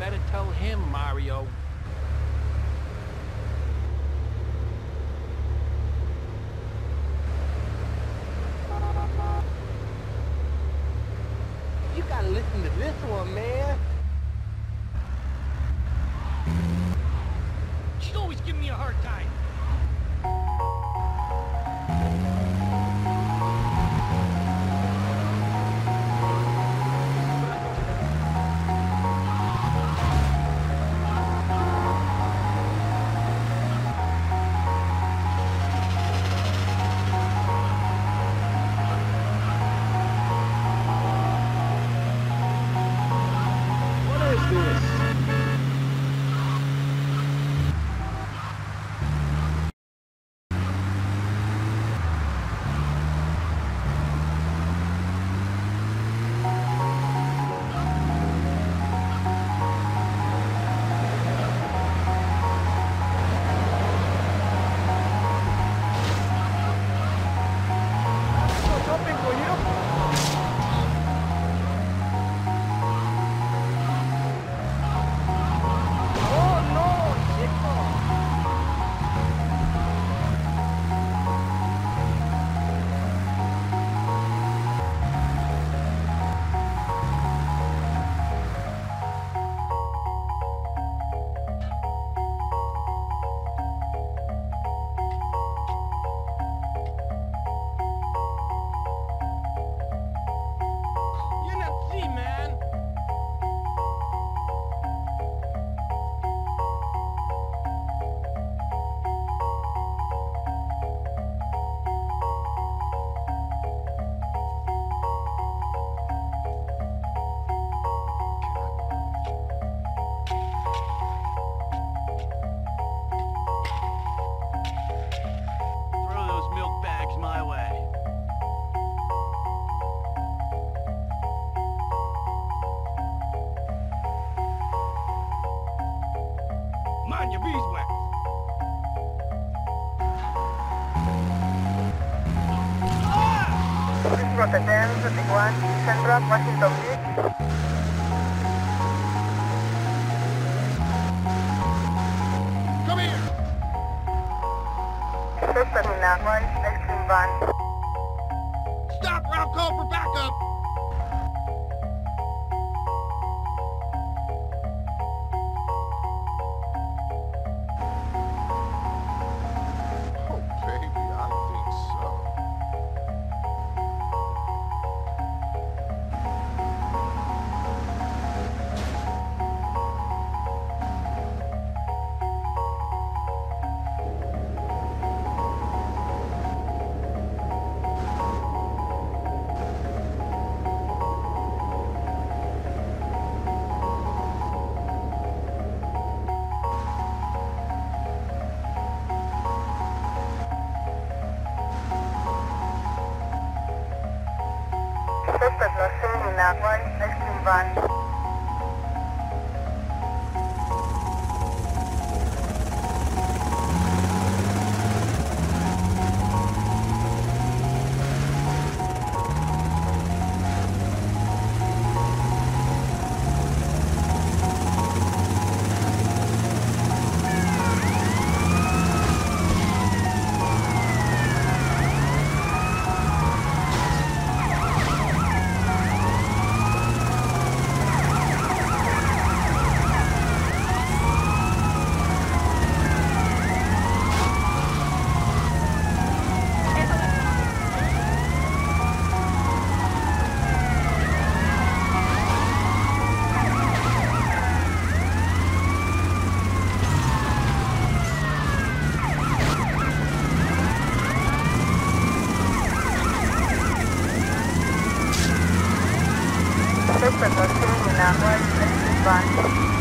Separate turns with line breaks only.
better tell him, Mario.
You gotta listen to this one, man.
She's always giving me a hard time. Mind your beeswax.
Ruta 10, 31, Central, Washington Beach.
Come here.
Suspect Minawan, ice cream van.
Stop I'll call for backup.
run. 啊，欢迎光临。